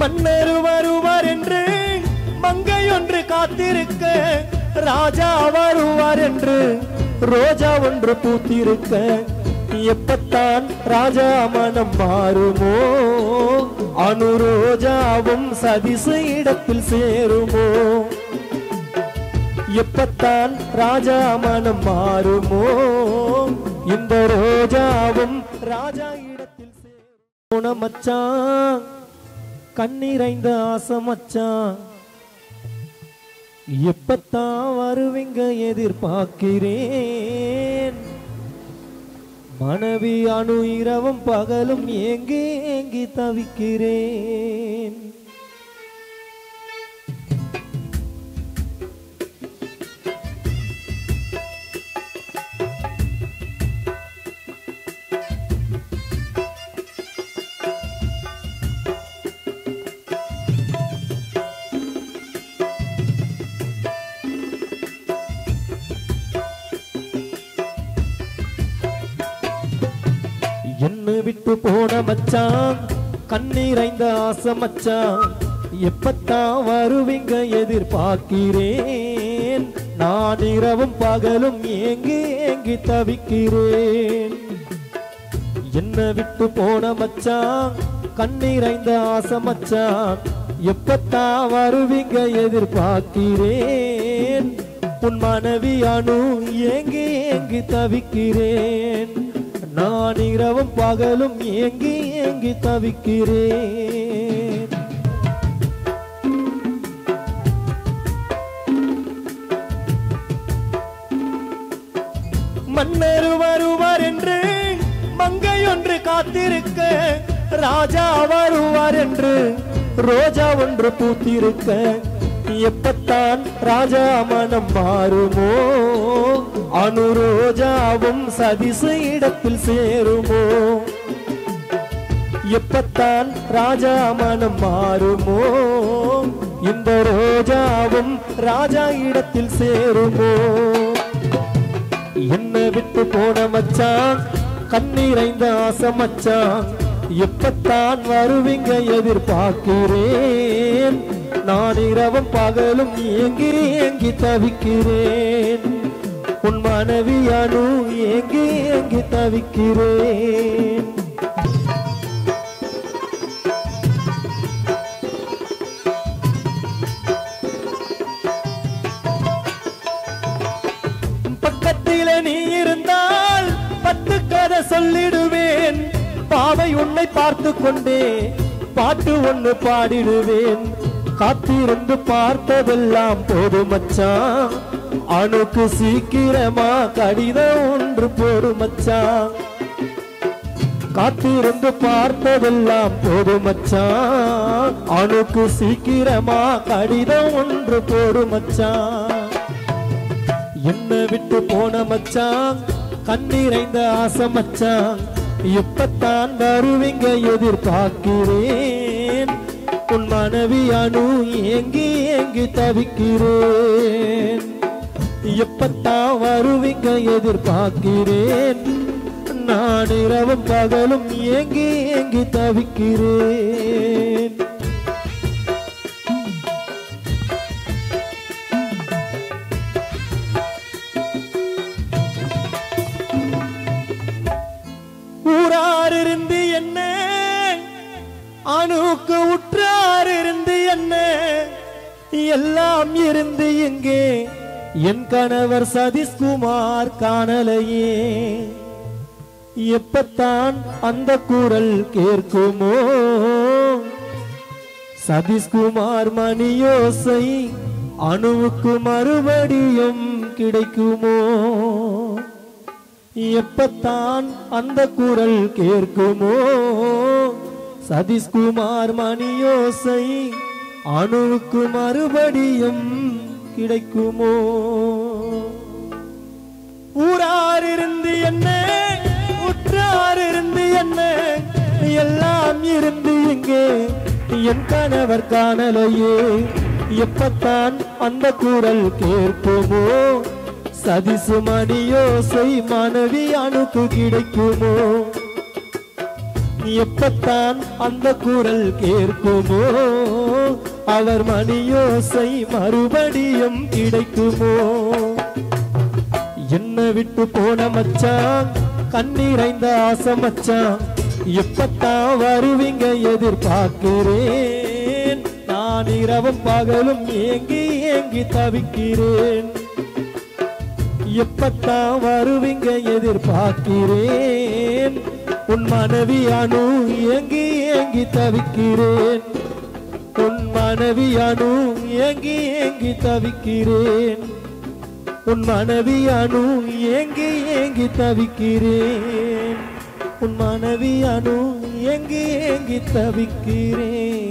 மன்னர் வருவார் என்று மங்கை ஒன்று காத்திருக்க ராஜா வருவார் என்று ரோஜா ஒன்று பூத்திருக்க. எப்பத்தான் ராஜா மனம் மாறுமோ அனுரோஜாவும் சதிசு இடத்தில் சேருமோ. எப்பத்தான் ராஜா மனம் மாறுமோ இந்த ரோஜாவும் ராஜா இடத்தில் சேரும். போன மச்சான் கண்ணீரைந்த ஆசை மச்சான் எப்பத்தான் வருவீங்க எதிர்பார்க்கிறேன். மனைவி அணு இரவும் பகலும் ஏங்கி ஏங்கி தவிக்கிறேன். என்ன விட்டு போன மச்சான். கண்ணீரைந்த ஆசை மச்சான். எப்பத்தான் வருவீங்க எதிர்பார்க்கிறேன். நான் இரவும் பகலும் ஏங்கி ஏங்கி தவிக்கிறேன். என்ன விட்டு போன மச்சான். கண்ணீரைந்த ஆசை மச்சான். எப்பத்தான் வருவீங்க எதிர்பார்க்கிறேன். உன் மனைவி அணு ஏங்கி ஏங்கி தவிக்கிறேன். நான் இரவும் பகலும் ஏங்கி ஏங்கி தவிக்கிறேன். மன்னர் வருவார் என்று மங்கை ஒன்று காத்திருக்க ராஜா வருவார் என்று ரோஜா ஒன்று பூத்திருக்க எப்பத்தான் ராஜா மனம் மாறுமோ அனுரோஜாவும் சதிசு இடத்தில் சேருமோ? எப்பத்தான் ராஜா மனம் மாறுமோ இந்த ரோஜாவும் ராஜா இடத்தில் சேருமோ? என்ன விட்டு போன மச்சான் கண்ணீரைந்த ஆசை மச்சான் எப்பத்தான் வருவீங்க எதிர்பார்க்கிறேன்? நான் இரவும் பகலும் ஏங்கி ஏங்கி தவிக்கிறேன். உன் மனைவி ஏங்கி ஏங்கி தவிக்கிறேன். பக்கத்தில் நீ இருந்தால் பத்து கதை சொல்லிடுவேன். பாவை உன்னை பார்த்து கொண்டே பாட்டு ஒண்ணு பாடிடுவேன். காத்திருந்து பார்த்ததெல்லாம் போதும் மச்சான் அணுக்கு சீக்கிரமா கடிதம் ஒன்று போடு மச்சான் காத்திருந்து பார்த்ததெல்லாம் போது மச்சான் அணுக்கு சீக்கிரமா கடிதம் ஒன்று போடு மச்சான் என்ன விட்டு போன மச்சான் கண்ணீரைந்த ஆசை மச்சான் எப்பத்தான் வருவீங்க எதிர்பார்க்கிறேன். உன் மனைவி அணு ஏங்கி ஏங்கி தவிக்கிறேன். எப்பத்தான் வருவீங்க எதிர்பார்க்கிறேன். நான் இரவும் பகலும் ஏங்கி ஏங்கி தவிக்கிறேன். எல்லாம் இருந்து எங்கே என் கணவர் சதீஷ்குமார் காணலையே. எப்பத்தான் அந்த குரல் கேட்குமோ? சதீஷ்குமார் மணியோசை அணுவுக்கு மறுபடியும் கிடைக்குமோ? எப்பத்தான் அந்த குரல் கேட்குமோ? சதீஷ்குமார் மணியோசை அணுவுக்கு மறுபடியும் கிடைக்குமோ? ஊரார் இருந்து என்ன உற்றார் இருந்து என்ன எல்லாம் இருந்து இங்கே என் கணவர் காணலையே. எப்பத்தான் அந்த குரல் கேட்போமோ? சதிசு மணியோசை மனைவி அணுக்கு கிடைக்குமோ? எப்பத்தான் அந்த குரல் கேட்குமோ அவர் மணியோசை மறுபடியும் கிடைக்குமோ? என்ன விட்டு போன மச்சான் கண்ணீரைந்த ஆசை மச்சான் எப்பத்தான் வருவீங்க எதிர்பார்க்கிறேன்? நான் இரவும் பகலும் ஏங்கி ஏங்கி தவிக்கிறேன். எப்பத்தான் வருவீங்க எதிர்பார்க்கிறேன்? உன் மனைவி அணு ஏங்கி ஏங்கி தவிக்கிறேன். உன் மனைவி அணு ஏங்கி ஏங்கி தவிக்கிறேன். உன் மனைவி அணு ஏங்கி ஏங்கி தவிக்கிறேன். உன் மனைவி அணு ஏங்கி ஏங்கி தவிக்கிறேன்.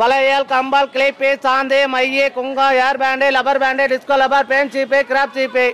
வளையல் கம்பால் கிளிப்பு சாந்தே மையே குங்கா hair band rubber band disco rubber band சீப்பே graph சீப்பே.